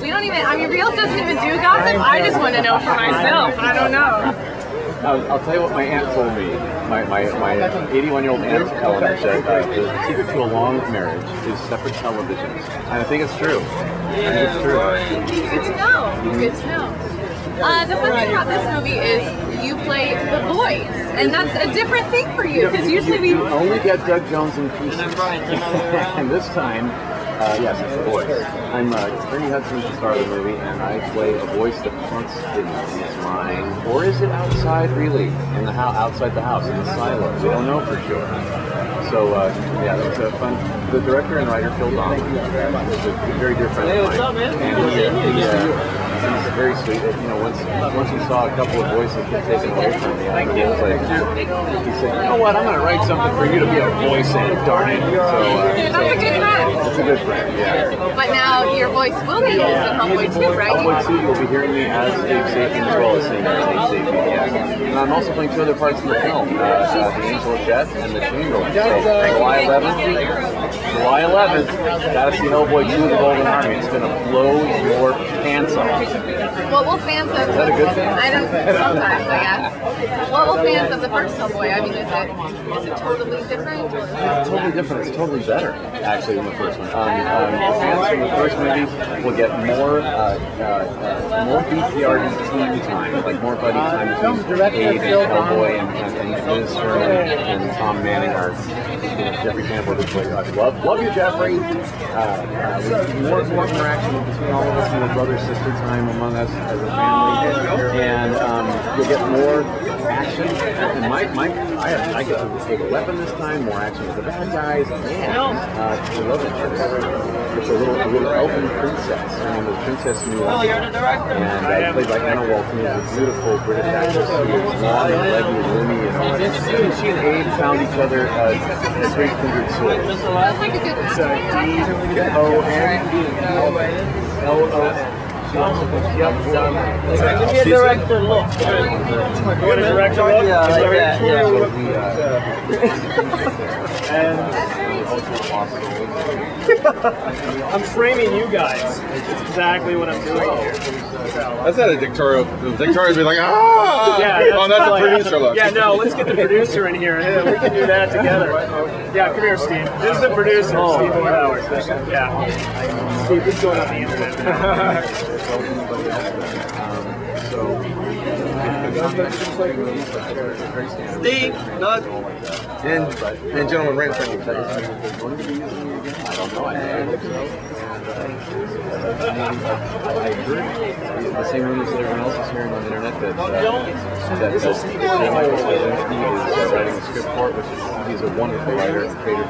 We don't even. I mean, Reels doesn't even do gossip. I just want to know for myself. I don't know. I'll, I'll tell you what my aunt told me. My my my 81 year old aunt Eleanor said uh, the secret to a long marriage is separate televisions, and I think it's true. I think it's true. Good to know. Good to know. Uh, the fun thing about this movie is you play the boys, and that's a different thing for you because usually we. You only get Doug Jones in pieces, and this time. Uh, yes, it's the voice. I'm uh, Ernie Hudson is the star of the movie, and I play a voice that in its mind. Or is it outside, really? In the house, outside the house, in the silo? We don't know for sure. So, uh, yeah, that was uh, fun. The director and writer, Phil Donlon, is a very dear friend of mine. And he, uh, he, uh, he's very sweet. You know, once once he saw a couple of voices get taken away from me, I was like, he said, you know what, I'm going to write something for you to be a voice in, darn it. So, uh, That's a good friend. it's a good friend, yeah. But now your voice will be used in Hellboy 2, right? Hellboy 2, you'll be hearing me as Abe Sapien as well as singing as Abe Sapien, yeah. I'm also playing two other parts in the film, uh, uh, The Angel of Death and The Chamberlain. So July 11th, July 11th, gotta see Hellboy 2, The Golden Army. It's gonna blow your pants off. What will fans of Is that a good thing? I don't sometimes I guess. What will fans of the first Hellboy? I mean, is it is it totally different? Or is it- It's totally different. It's totally better, actually, than the first one. Um, um, the fans from the first movie will get more, uh, uh, uh, more BPRD team time, like more buddy time between Abe and Hellboy and, and, and Liz Sherman and Tom Manning, our you know, Jeffrey Campbell, who's like, I love, love you, Jeffrey. Uh, uh, more, more interaction between all of us, more brother sister time among us as a family, and um, you'll get more action. And my, my, I, have, I get to take a weapon this time, more action with the bad guys, and uh, the love interest. It's a little, a little elven princess. Her name is Princess New Oh, you're the director. and uh, played by Anna Walton, a beautiful British actress who is long and leggy and roomy, and all that. She and Abe found each other uh, as great kindred souls. That's like a good It's uh, D O N L O. Yep. Give me a director look. You want a director look? Yeah, like that, yeah. Uh, I'm framing you guys. It's exactly what I'm doing here. That's not a dictatorial. The dictatorial be like, ah! Yeah, oh, that's like- a producer look. Yeah, no, let's get the producer in here. Yeah, we can do that together. Yeah, come here, Steve. This is the producer, Steve Howard. Yeah. Steve, this is going on the internet. Steve, Doug, and, and gentleman right in front of you. Going to be using it again? I don't know. I think so. And, uh, I heard the same rumors that everyone else is hearing on the internet that uh, that uh, J. Michael Straczynski is uh, writing a script for it, which is he's a wonderful writer and creator.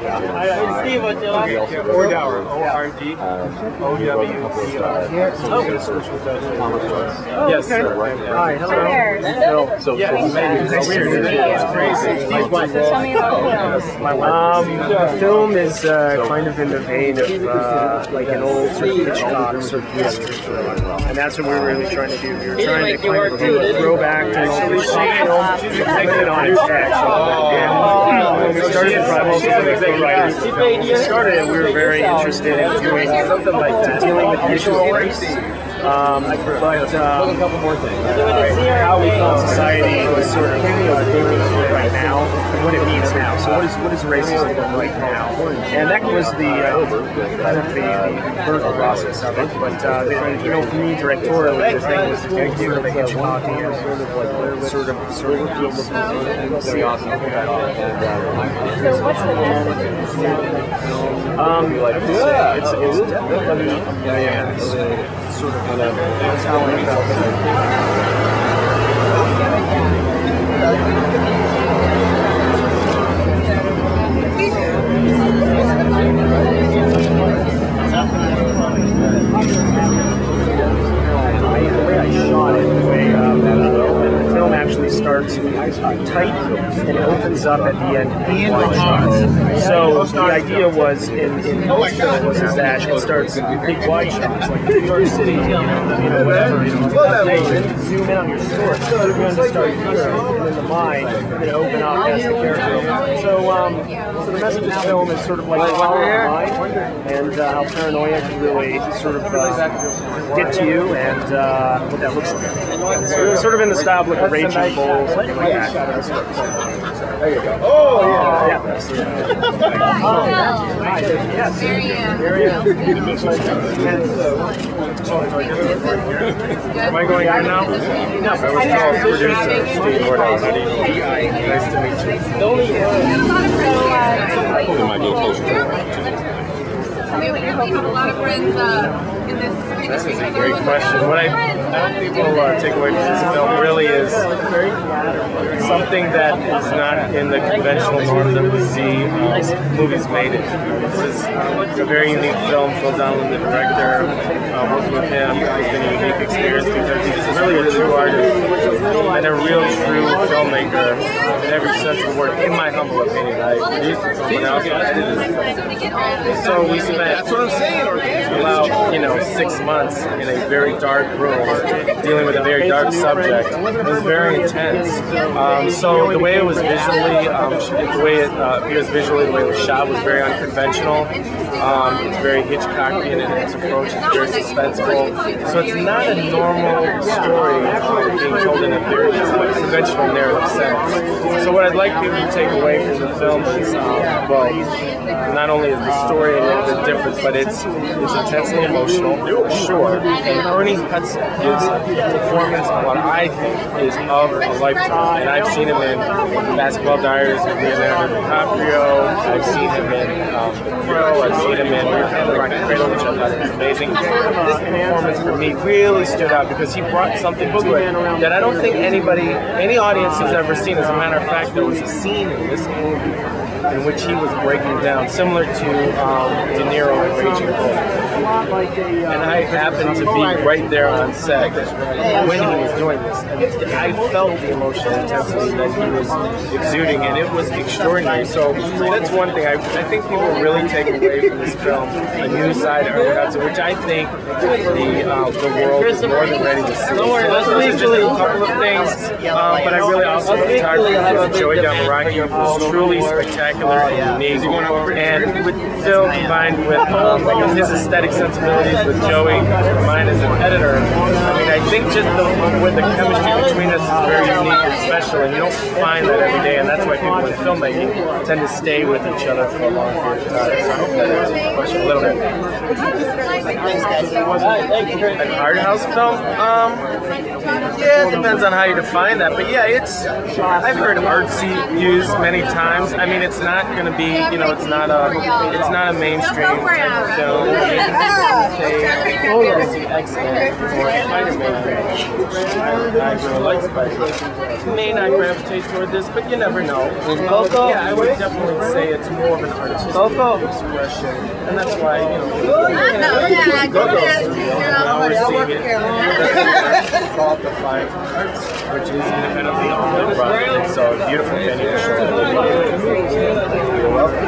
Steve, what you? He also wrote Ordower, O-R-D. he wrote a couple of comic books. Yes. Hi, Hello. So, so, Yeah, it's crazy. Tell Um, the film is uh, kind of in the vein of uh, like an old sort of Hitchcock sort of mystery thriller, and that's what we're really trying to do. We're trying to kind of do a throwback to an old Hitchcock film, flip it on its head. And when we started the project, when we started, we were very interested in doing something like dealing with the issue of race. Um, but um, a couple more things. how we felt society was sort of uh, right now and what it means now. So what is what is racism look like now? And that was the uh, kind of the, the birth process of it. But uh, the, you know, for me, directorially, the thing was to take sort of a Hitchcockian sort of like sort of sort of awesome. Uh, So what's the message? Um, yeah, it's, it's definitely yeah, it's sort of that's how I felt. I, the way I shot it, the way um, the film actually started starts tight and it opens up at the end shots. So the idea was in, in most films is that it starts big wide shots, like New York City, you know, whatever, you know, zoom in on your story. So you're going to start here, and the mind, going to open up as the character. So, um, so the message of this film is sort of like follow the mind, and uh, how paranoia can really sort of uh, get to you, and uh, what that looks like. So, sort of in the style of like a Raging Bull, something like that. There you go. Oh, yeah. Yeah, that's Yes. Am I going on now? No, I was called producer Steve Nordhaus. Nice to meet you. It might go closer. You have a lot of friends uh, in this industry. Great question. What I hope people uh, take away from this film really is something that is not in the conventional norm that we see uh, movies made in. This is a very unique film. Phil Donlon, the director, uh, working with him has been a unique experience because he's really a true artist and a real true filmmaker in every sense of the word, in my humble opinion. I produced it, someone else did it. So we spent That's what I'm saying. about you know six months in a very dark room dealing with a very dark subject. It was very intense. Um, so the way it was visually, um, the way it uh, appears visually, the way it was shot was very unconventional. Um, it's very Hitchcockian in its approach. It's very suspenseful. So it's not a normal story uh, being told in a very conventional narrative sense. So what I'd like people to take away from the film is, uh, well, not only is the story a little bit different, but it's it's intensely emotional, sure. And Ernie Hudson a performance what I think is of a lifetime. And I've seen him in Basketball Diaries with Leonardo DiCaprio. I've seen him in um, The I've seen him in Rock and Cradle, which I thought was amazing. This performance for me really stood out because he brought something to it that I don't think anybody, any audience has ever seen. As a matter of fact, there was a scene in this movie in which he was breaking down, similar to um, De Niro in Raging Bull. And I happened to be right there on set when he was doing this. And I felt the emotional intensity that he was exuding, and it was extraordinary. So that's one thing I, I think people really take away from this film, a new side of Hudson, which I think the, uh, the world is more than ready to see. Don't worry, are just a couple of things, um, but I really also the photography of Joey Damaraki was truly spectacular and unique. And with Phil combined with um, his aesthetic sensibilities with Joey, mine as an editor, I mean, I think just the, with the chemistry between us is very unique and special, and you don't find that every day, and that's why people in filmmaking tend to stay with each other for a long period of time. So I hope that answers the question a little bit. An art house film? Um, yeah, it depends on how you define that. But yeah, it's. I've heard artsy used many times. I mean, it's not going to be, you know, it's not a, it's not a mainstream type of film. Say, oh, X-Men or Spider-Man. I really like Spider-Man. May not gravitate toward this, but you never know. Coco? Yeah, I would definitely say it's more of an artistic Coco? expression, and that's why you know. Now we're seeing it called the Arts, which is independently owned run. A beautiful venue. You're welcome.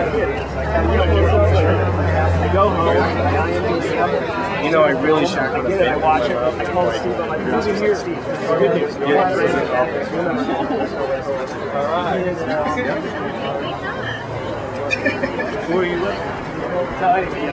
You know, I really should big watch it. I call Steve. I'm like, who's in here, Steve? Good news. All right. Who are you with?